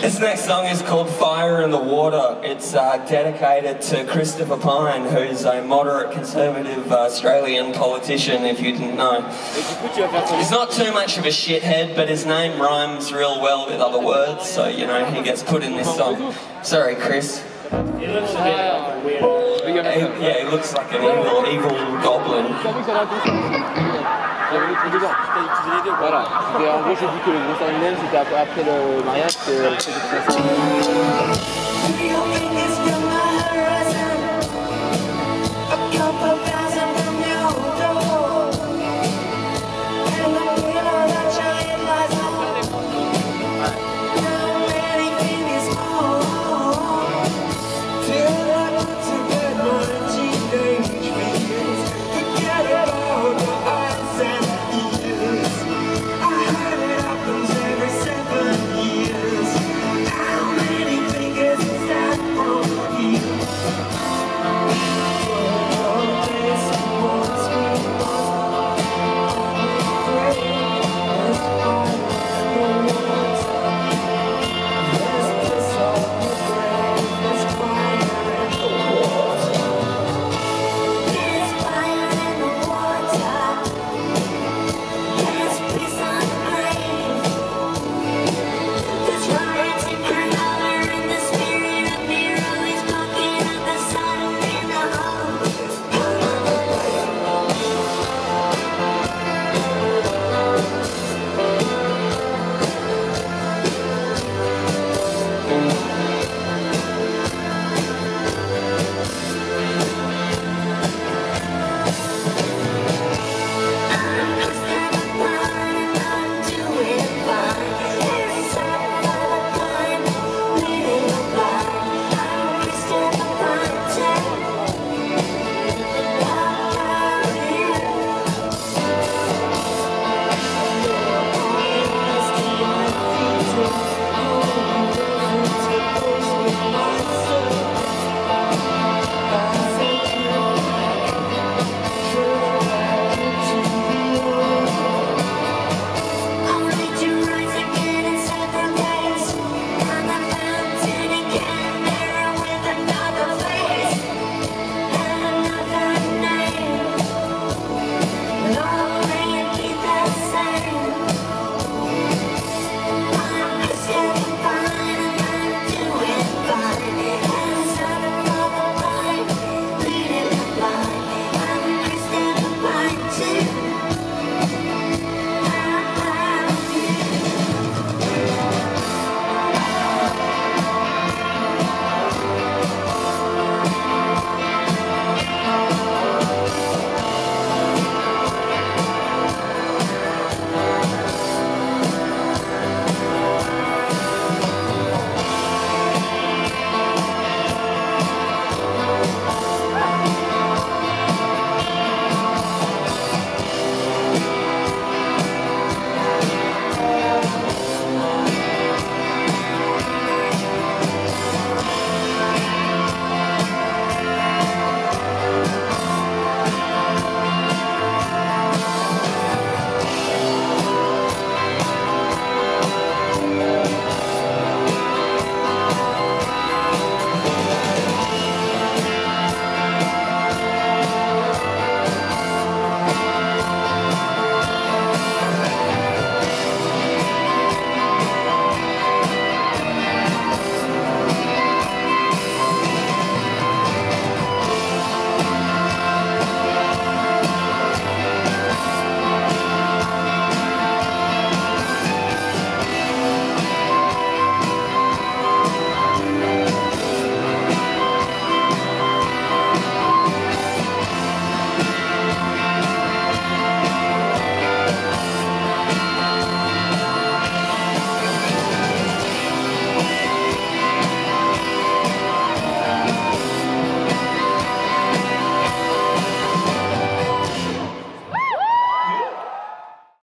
This next song is called Fire in the Water. It's uh, dedicated to Christopher Pyne, who's a moderate conservative uh, Australian politician, if you didn't know. He's not too much of a shithead, but his name rhymes real well with other words, so, you know, he gets put in this song. Sorry, Chris. He, yeah, he looks like an evil, evil goblin. J'avais mis trop dedans. Voilà. En gros, j'ai dit que le gros c'était après, le mariage,